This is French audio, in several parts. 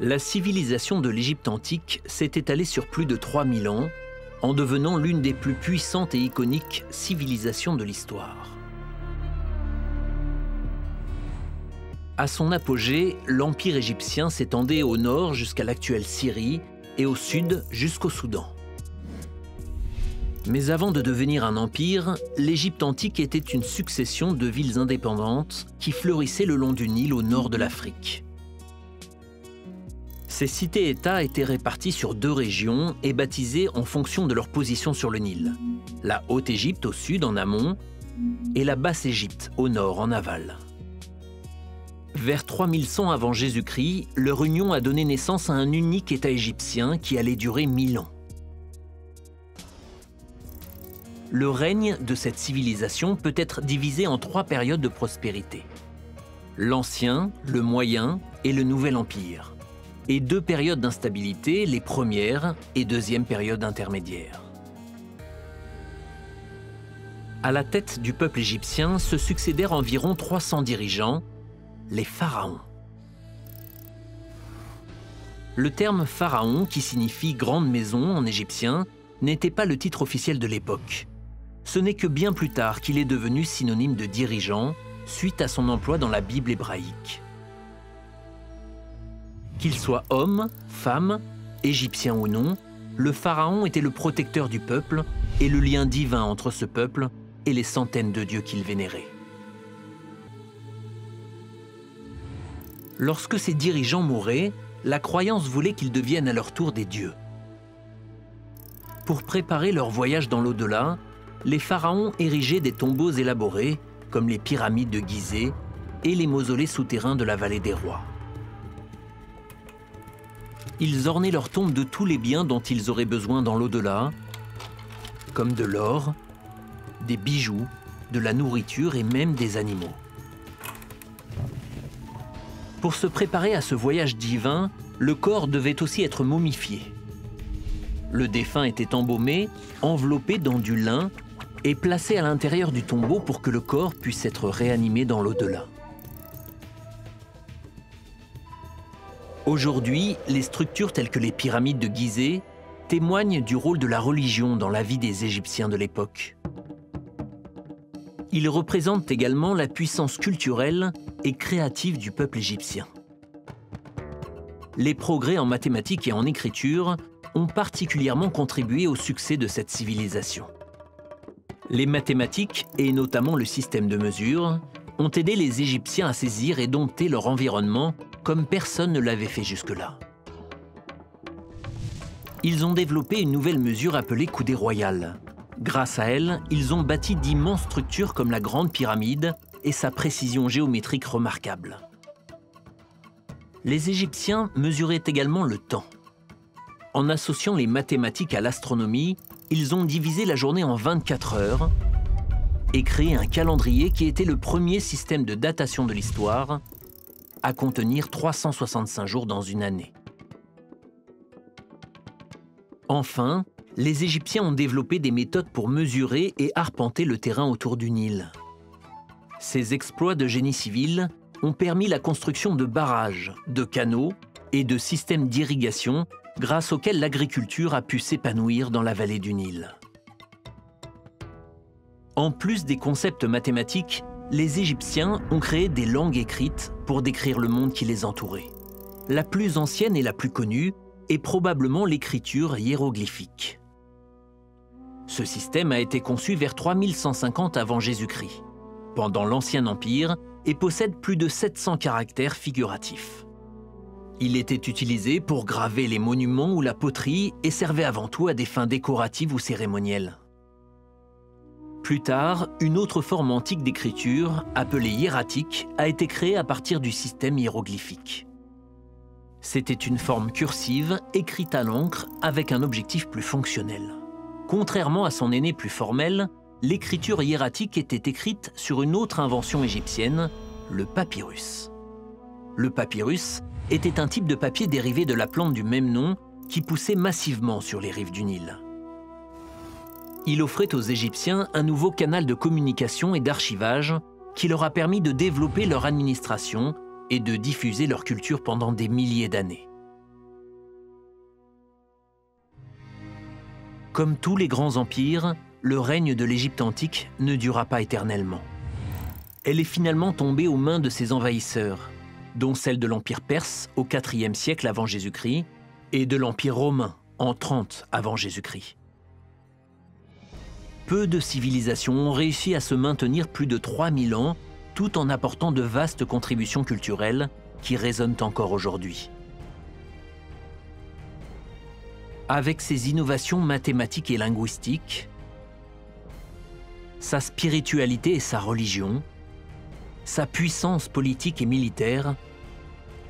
La civilisation de l'Égypte antique s'est étalée sur plus de 3000 ans, en devenant l'une des plus puissantes et iconiques civilisations de l'histoire. À son apogée, l'Empire égyptien s'étendait au nord jusqu'à l'actuelle Syrie et au sud jusqu'au Soudan. Mais avant de devenir un empire, l'Égypte antique était une succession de villes indépendantes qui fleurissaient le long du Nil au nord de l'Afrique. Ces cités-États étaient réparties sur deux régions et baptisées en fonction de leur position sur le Nil. La Haute-Égypte au sud en amont et la Basse-Égypte au nord en aval. Vers 3100 avant Jésus-Christ, leur union a donné naissance à un unique État égyptien qui allait durer mille ans. Le règne de cette civilisation peut être divisé en trois périodes de prospérité. L'Ancien, le Moyen et le Nouvel Empire. Et deux périodes d'instabilité, les premières et deuxième période intermédiaire. À la tête du peuple égyptien se succédèrent environ 300 dirigeants les pharaons. Le terme pharaon, qui signifie grande maison en égyptien, n'était pas le titre officiel de l'époque. Ce n'est que bien plus tard qu'il est devenu synonyme de dirigeant, suite à son emploi dans la Bible hébraïque. Qu'il soit homme, femme, égyptien ou non, le pharaon était le protecteur du peuple et le lien divin entre ce peuple et les centaines de dieux qu'il vénérait. Lorsque ces dirigeants mouraient, la croyance voulait qu'ils deviennent à leur tour des dieux. Pour préparer leur voyage dans l'au-delà, les pharaons érigeaient des tombeaux élaborés, comme les pyramides de Gizeh et les mausolées souterrains de la vallée des rois. Ils ornaient leurs tombes de tous les biens dont ils auraient besoin dans l'au-delà, comme de l'or, des bijoux, de la nourriture et même des animaux. Pour se préparer à ce voyage divin, le corps devait aussi être momifié. Le défunt était embaumé, enveloppé dans du lin et placé à l'intérieur du tombeau pour que le corps puisse être réanimé dans l'au-delà. Aujourd'hui, les structures telles que les pyramides de Gizeh témoignent du rôle de la religion dans la vie des Égyptiens de l'époque. Ils représentent également la puissance culturelle et créative du peuple égyptien. Les progrès en mathématiques et en écriture ont particulièrement contribué au succès de cette civilisation. Les mathématiques, et notamment le système de mesure, ont aidé les Égyptiens à saisir et dompter leur environnement comme personne ne l'avait fait jusque-là. Ils ont développé une nouvelle mesure appelée coudée royale, Grâce à elle, ils ont bâti d'immenses structures comme la Grande Pyramide et sa précision géométrique remarquable. Les Égyptiens mesuraient également le temps. En associant les mathématiques à l'astronomie, ils ont divisé la journée en 24 heures et créé un calendrier qui était le premier système de datation de l'histoire à contenir 365 jours dans une année. Enfin, les Égyptiens ont développé des méthodes pour mesurer et arpenter le terrain autour du Nil. Ces exploits de génie civil ont permis la construction de barrages, de canaux et de systèmes d'irrigation grâce auxquels l'agriculture a pu s'épanouir dans la vallée du Nil. En plus des concepts mathématiques, les Égyptiens ont créé des langues écrites pour décrire le monde qui les entourait. La plus ancienne et la plus connue est probablement l'écriture hiéroglyphique. Ce système a été conçu vers 3150 avant Jésus-Christ, pendant l'Ancien Empire, et possède plus de 700 caractères figuratifs. Il était utilisé pour graver les monuments ou la poterie et servait avant tout à des fins décoratives ou cérémonielles. Plus tard, une autre forme antique d'écriture, appelée hiératique, a été créée à partir du système hiéroglyphique. C'était une forme cursive, écrite à l'encre, avec un objectif plus fonctionnel. Contrairement à son aîné plus formel, l'écriture hiératique était écrite sur une autre invention égyptienne, le papyrus. Le papyrus était un type de papier dérivé de la plante du même nom qui poussait massivement sur les rives du Nil il offrait aux Égyptiens un nouveau canal de communication et d'archivage qui leur a permis de développer leur administration et de diffuser leur culture pendant des milliers d'années. Comme tous les grands empires, le règne de l'Égypte antique ne dura pas éternellement. Elle est finalement tombée aux mains de ses envahisseurs, dont celle de l'Empire perse au IVe siècle avant Jésus-Christ et de l'Empire romain en 30 avant Jésus-Christ. Peu de civilisations ont réussi à se maintenir plus de 3000 ans tout en apportant de vastes contributions culturelles qui résonnent encore aujourd'hui. Avec ses innovations mathématiques et linguistiques, sa spiritualité et sa religion, sa puissance politique et militaire,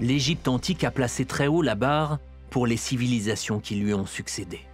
l'Égypte antique a placé très haut la barre pour les civilisations qui lui ont succédé.